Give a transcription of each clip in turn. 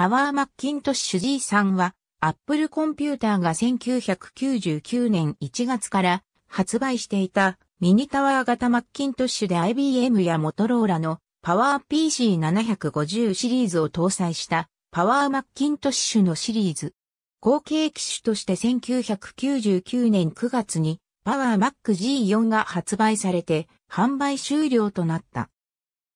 パワーマッキントッシュ G さんは、アップルコンピューターが1999年1月から発売していたミニタワー型 Macintosh で IBM やモトローラのパワー PC750 シリーズを搭載した Power Macintosh のシリーズ。後継機種として1999年9月にパワーマック G4 が発売されて販売終了となった。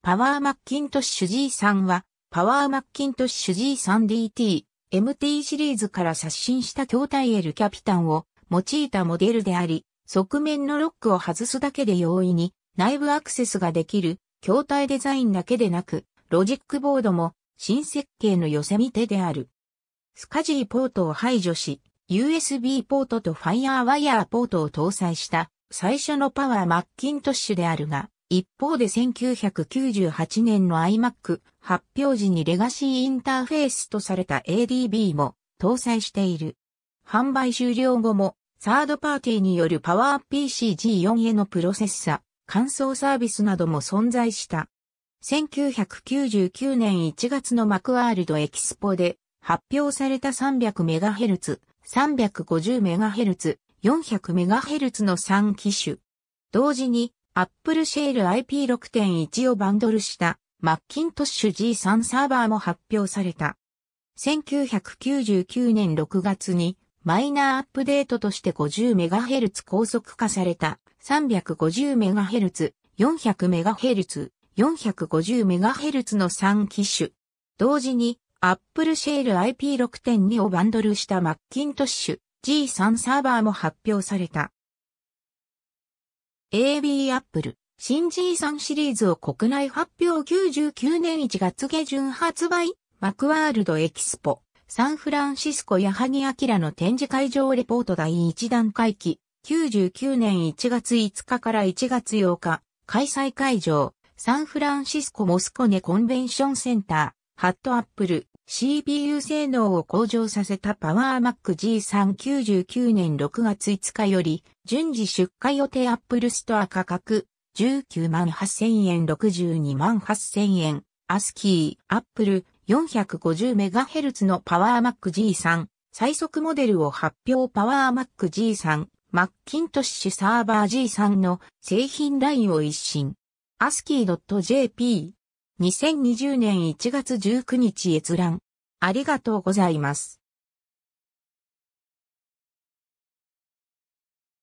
パワーマッキントッシュ G3 はパワーマッキントッシュ G3DT MT シリーズから刷新した筐体 L キャピタンを用いたモデルであり、側面のロックを外すだけで容易に内部アクセスができる筐体デザインだけでなく、ロジックボードも新設計の寄せ見手である。 SCSI ポートを排除し、USB ポートと FireWire ポートを搭載した最初の Power Macintosh であるが、一方で1998年の iMac 発表時にレガシーインターフェースとされた ADB も搭載している。販売終了後もサードパーティーによるパワー PC G4 へのプロセッサ、乾燥サービスなども存在した。1999年1月のマクワールドエキスポで発表された 300MHz、350MHz、400MHz の3機種。同時に Apple Share IP6.1 をバンドルしたマッキントッシュ G3 サーバーも発表された。1999年6月にマイナーアップデートとして 50MHz 高速化された 350MHz、400MHz、450MHz の3機種。同時に Apple Share IP6.2 をバンドルしたマッキントッシュ G3 サーバーも発表された。AB Apple 新 G3 シリーズを国内発表99年1月下旬発売。Macworld Expo San Francisco 矢作明の展示会場レポート第1弾会期99年1月5日から1月8日開催会場。サンフランシスコモスコネコンベンションセンター。ハットアップル。CPU 性能を向上させたパワーマック G399 年6月5日より順次出荷予定アップルストア価格19万8000円62万8000円アスキーアップル 450MHz のパワーマック G3 最速モデルを発表パワーマック G3 マッキントッシュサーバー G3 の製品ラインを一新。ASCII.jp 2020年1月19日閲覧。ありがとうございます。